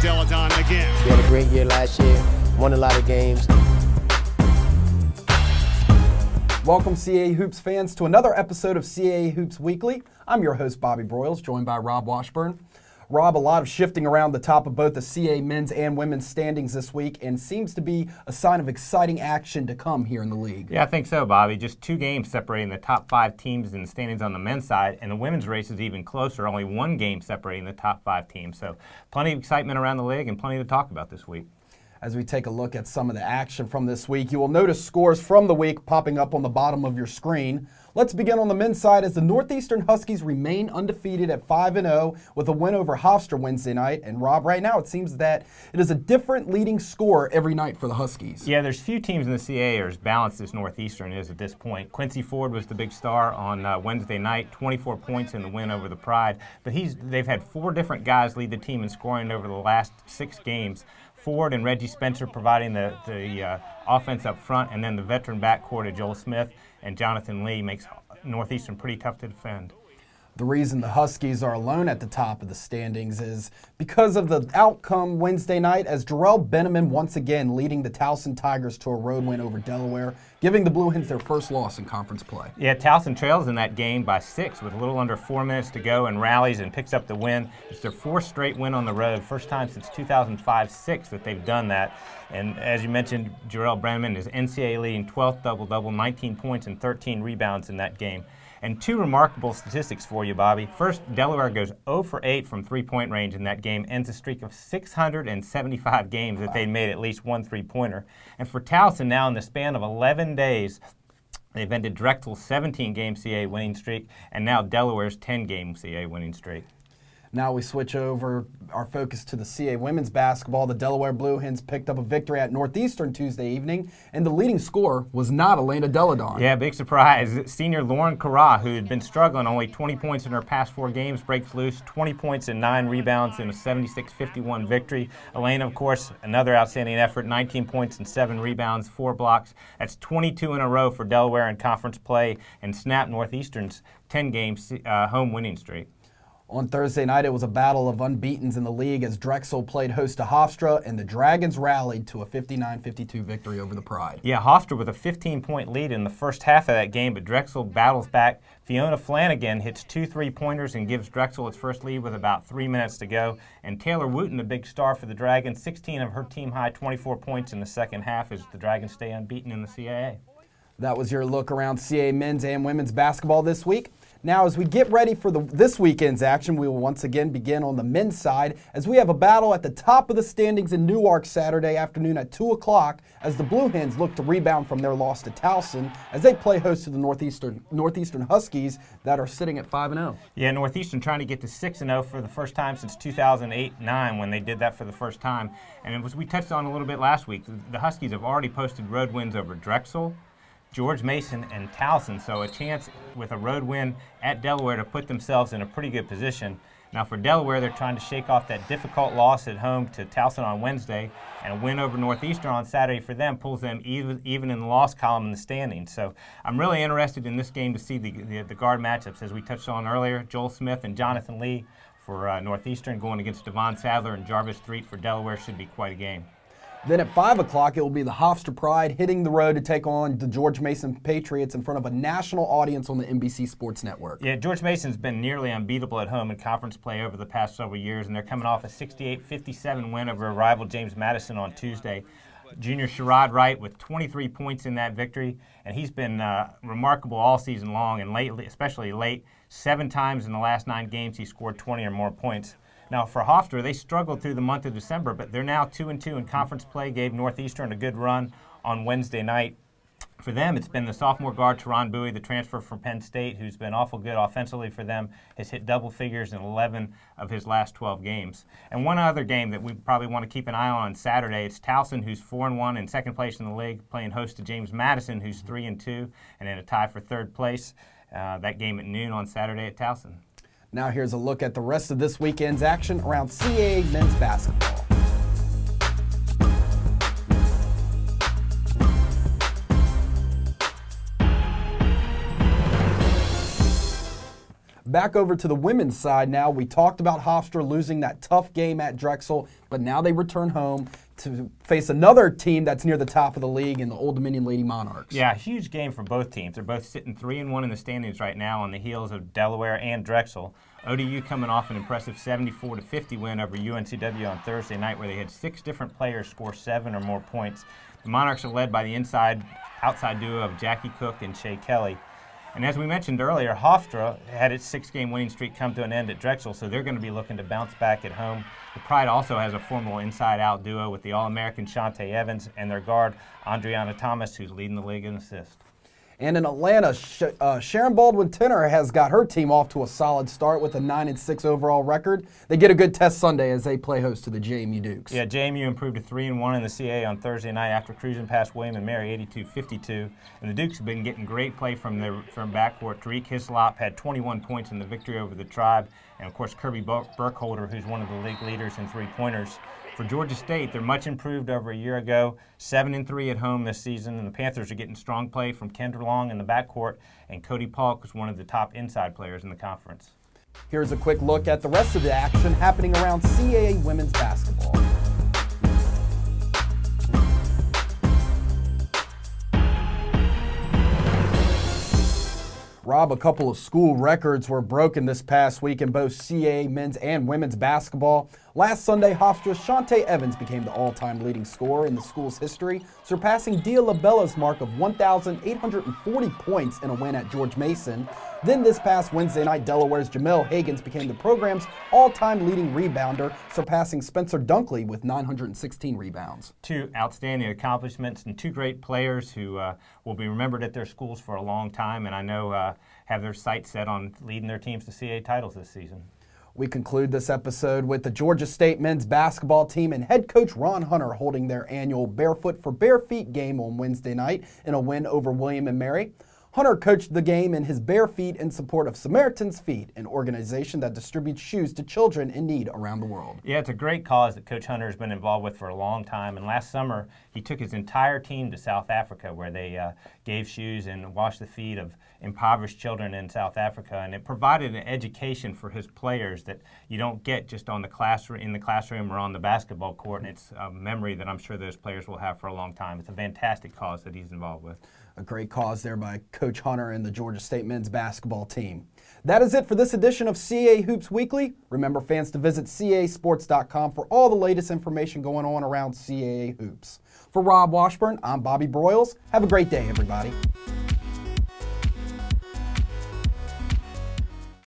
Delle Donne again. We had a great year last year, won a lot of games. Welcome, CAA Hoops fans, to another episode of CAA Hoops Weekly. I'm your host, Bobby Broyles, joined by Rob Washburn. Rob, a lot of shifting around the top of both the CA men's and women's standings this week, and seems to be a sign of exciting action to come here in the league. Yeah, I think so, Bobby. Just two games separating the top five teams in the standings on the men's side, and the women's race is even closer. Only one game separating the top five teams. So, plenty of excitement around the league and plenty to talk about this week. As we take a look at some of the action from this week, you will notice scores from the week popping up on the bottom of your screen. Let's begin on the men's side as the Northeastern Huskies remain undefeated at 5 0 with a win over Hofstra Wednesday night. And Rob, right now it seems that it is a different leading score every night for the Huskies. Yeah, there's few teams in the CAA are as balanced as Northeastern is at this point. Quincy Ford was the big star on uh, Wednesday night, 24 points in the win over the Pride. But he's they've had four different guys lead the team in scoring over the last six games. Ford and Reggie Spencer providing the, the uh, offense up front, and then the veteran backcourt of Joel Smith and Jonathan Lee makes Northeastern pretty tough to defend. The reason the Huskies are alone at the top of the standings is because of the outcome Wednesday night as Jerrelle Benimon once again leading the Towson Tigers to a road win over Delaware, giving the Blue Hens their first loss in conference play. Yeah, Towson trails in that game by six with a little under four minutes to go and rallies and picks up the win. It's their fourth straight win on the road, first time since 2005-6 that they've done that. And as you mentioned, Jerrelle Benimon is NCAA leading 12th double-double, 19 points and 13 rebounds in that game. And two remarkable statistics for you, Bobby. First, Delaware goes 0 for 8 from three point range in that game, ends a streak of 675 games that they made at least one three pointer. And for Towson, now in the span of 11 days, They've ended Drexel's 17 game CA winning streak and now Delaware's 10 game CA winning streak. Now we switch over our focus to the CA women's basketball. The Delaware Blue Hens picked up a victory at Northeastern Tuesday evening, and the leading scorer was not Elena Delle Donne. Yeah, big surprise. Senior Lauren Carra, who had been struggling, only 20 points in her past four games, breaks loose, 20 points and nine rebounds in a 76-51 victory. Elena, of course, another outstanding effort, 19 points and seven rebounds, four blocks. That's 22 in a row for Delaware in conference play, and snap Northeastern's 10-game uh, home winning streak. On Thursday night, it was a battle of unbeatens in the league as Drexel played host to Hofstra, and the Dragons rallied to a 59-52 victory over the Pride. Yeah, Hofstra with a 15-point lead in the first half of that game, but Drexel battles back. Fiona Flanagan hits two three-pointers and gives Drexel its first lead with about three minutes to go. And Taylor Wooten, the big star for the Dragons, 16 of her team-high 24 points in the second half as the Dragons stay unbeaten in the CAA. That was your look around CAA men's and women's basketball this week. Now, as we get ready for the, this weekend's action, we will once again begin on the men's side as we have a battle at the top of the standings in Newark Saturday afternoon at 2 o'clock as the Blue Hens look to rebound from their loss to Towson as they play host to the Northeastern, Northeastern Huskies that are sitting at 5 0. Yeah, Northeastern trying to get to 6 0 for the first time since 2008 9 when they did that for the first time. And it was we touched on a little bit last week. The Huskies have already posted road wins over Drexel, George Mason and Towson. So a chance with a road win at Delaware to put themselves in a pretty good position. Now for Delaware, they're trying to shake off that difficult loss at home to Towson on Wednesday, and a win over Northeastern on Saturday for them pulls them even, even in the loss column in the standings. So I'm really interested in this game to see the, the, the guard matchups, as we touched on earlier. Joel Smith and Jonathan Lee for uh, Northeastern going against Devon Saddler and Jarvis Threatt for Delaware should be quite a game. Then at 5 o'clock, it will be the Hofstra Pride hitting the road to take on the George Mason Patriots in front of a national audience on the NBC Sports Network. Yeah, George Mason's been nearly unbeatable at home in conference play over the past several years, and they're coming off a 68 57 win over rival James Madison on Tuesday. Junior Sherrod Wright with 23 points in that victory, and he's been uh, remarkable all season long, and lately, especially late. Seven times in the last nine games, he scored 20 or more points. Now for Hofstra, they struggled through the month of December, but they're now two and two in conference play. Gave Northeastern a good run on Wednesday night. For them, it's been the sophomore guard Taran Buie, the transfer from Penn State, who's been awful good offensively for them, has hit double figures in 11 of his last 12 games. And one other game that we probably want to keep an eye on on Saturday, it's Towson, who's 4 and 1 in second place in the league, playing host to James Madison, who's 3 and 2, and in a tie for third place. Uh, that game at noon on Saturday at Towson. Now here's a look at the rest of this weekend's action around CAA men's basketball. back over to the women's side now. We talked about Hofstra losing that tough game at Drexel, but now they return home to face another team that's near the top of the league in the Old Dominion Lady Monarchs. Yeah, huge game for both teams. They're both sitting three and one in the standings right now on the heels of Delaware and Drexel. ODU coming off an impressive 74 to 50 win over UNCW on Thursday night, where they had six different players score seven or more points. The Monarchs are led by the inside outside duo of Jackie Cook and Shae Kelley. And as we mentioned earlier, Hofstra had its six game winning streak come to an end at Drexel, so they're going to be looking to bounce back at home. The Pride also has a formal inside out duo with the All American Shante Evans and their guard, Andriana Thomas, who's leading the league in assists. And in Atlanta, uh, Sharon Baldwin Tener has got her team off to a solid start with a 9 and 6 overall record. They get a good test Sunday as they play host to the JMU Dukes. Yeah, JMU improved to 3 and 1 in the CA on Thursday night after cruising past William and Mary 82 52. And the Dukes have been getting great play from their from backcourt. Tarik Hislop had 21 points in the victory over the Tribe. And of course, Kirby Burkholder, who's one of the league leaders in three pointers. For Georgia State, they're much improved over a year ago. Seven and three at home this season, and the Panthers are getting strong play from Kendra Long in the backcourt, and Cody Polk is one of the top inside players in the conference. Here's a quick look at the rest of the action happening around CAA women's basketball. Rob, a couple of school records were broken this past week in both CAA men's and women's basketball. Last Sunday, Hofstra's Shante Evans became the all-time leading scorer in the school's history, surpassing Dia LaBella's mark of 1,840 points in a win at George Mason. Then this past Wednesday night, Delaware's Jamelle Hagins became the program's all-time leading rebounder, surpassing Spencer Dunkley with 916 rebounds. Two outstanding accomplishments and two great players who uh, will be remembered at their schools for a long time, and I know uh, have their sights set on leading their teams to CA titles this season. We conclude this episode with the Georgia State men's basketball team and head coach Ron Hunter holding their annual Barefoot for Bare Feet game on Wednesday night in a win over William and Mary. Hunter coached the game in his bare feet in support of Samaritan's Feet, an organization that distributes shoes to children in need around the world. Yeah, it's a great cause that Coach Hunter has been involved with for a long time. And last summer, he took his entire team to South Africa where they uh, gave shoes and washed the feet of impoverished children in South Africa. And it provided an education for his players that you don't get just on the classroom, in the classroom or on the basketball court. And it's a memory that I'm sure those players will have for a long time. It's a fantastic cause that he's involved with a great cause there by Coach Hunter and the Georgia State men's basketball team. That is it for this edition of CA Hoops Weekly. Remember, fans, to visit casports.com for all the latest information going on around CAA Hoops. For Rob Washburn, I'm Bobby Broyles. Have a great day, everybody.